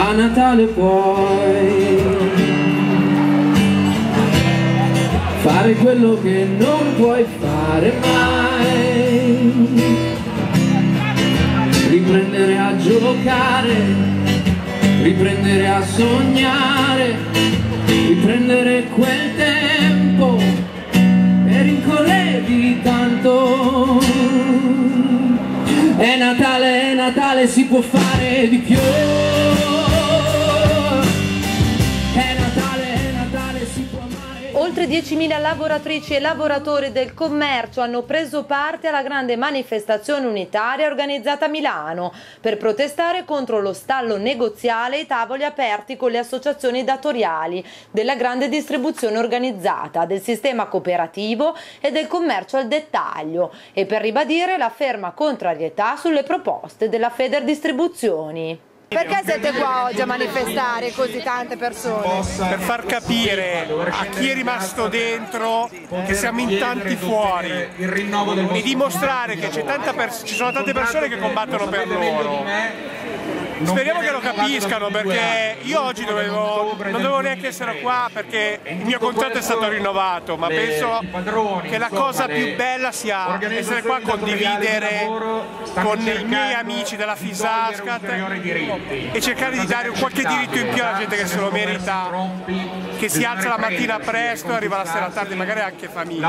a Natale puoi fare quello che non puoi fare mai. Riprendere a giocare riprendere a sognare riprendere quel tempo e rincorrevi tanto. È Natale, è Natale, si può fare di più Oltre 10.000 lavoratrici e lavoratori del commercio hanno preso parte alla grande manifestazione unitaria organizzata a Milano per protestare contro lo stallo negoziale e i tavoli aperti con le associazioni datoriali della grande distribuzione organizzata, del sistema cooperativo e del commercio al dettaglio e per ribadire la ferma contrarietà sulle proposte della Feder Distribuzioni. Perché siete qua oggi a manifestare così tante persone? Per far capire a chi è rimasto dentro che siamo in tanti fuori e dimostrare che ci sono tante persone che combattono per loro. Speriamo che lo capiscano perché io oggi dovevo, non dovevo neanche essere qua perché il mio contratto è stato rinnovato, ma penso che la cosa più bella sia essere qua a condividere con i miei amici della Fisascat e cercare di dare qualche diritto in più alla gente che se lo merita, che si alza la mattina presto e arriva la sera tardi, magari anche famiglia.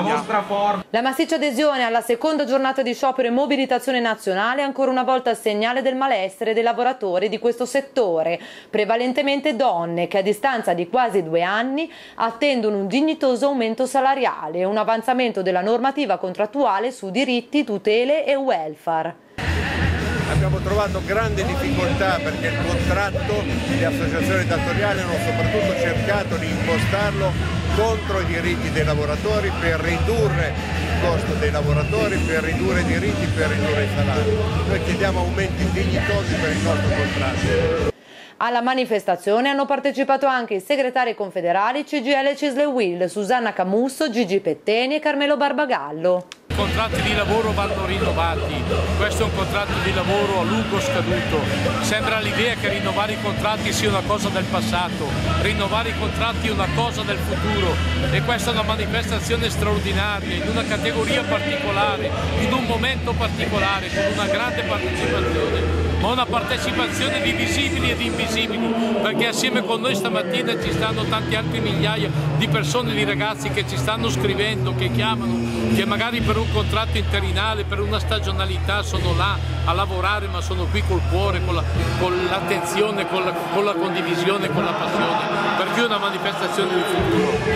La massiccia adesione alla seconda giornata di sciopero e mobilitazione nazionale è ancora una volta il segnale del malessere dei lavoratori lavoratori di questo settore, prevalentemente donne che a distanza di quasi due anni attendono un dignitoso aumento salariale e un avanzamento della normativa contrattuale su diritti, tutele e welfare. Abbiamo trovato grande difficoltà perché il contratto le associazioni datoriali hanno soprattutto cercato di impostarlo contro i diritti dei lavoratori per ridurre costo dei lavoratori, per ridurre i diritti, per ridurre i salari. Noi chiediamo aumenti dignitosi per il nostro contratto. Alla manifestazione hanno partecipato anche i segretari confederali CGL Cisle Will, Susanna Camusso, Gigi Petteni e Carmelo Barbagallo contratti di lavoro vanno rinnovati, questo è un contratto di lavoro a lungo scaduto, sembra l'idea che rinnovare i contratti sia una cosa del passato, rinnovare i contratti è una cosa del futuro. E questa è una manifestazione straordinaria in una categoria particolare, in un momento particolare, con una grande partecipazione ma una partecipazione di visibili ed invisibili, perché assieme con noi stamattina ci stanno tanti altri migliaia di persone, di ragazzi che ci stanno scrivendo, che chiamano, che magari per un contratto interinale, per una stagionalità sono là a lavorare ma sono qui col cuore, con l'attenzione, la, con, con, la condivisione, con la passione, per cui è una manifestazione di futuro.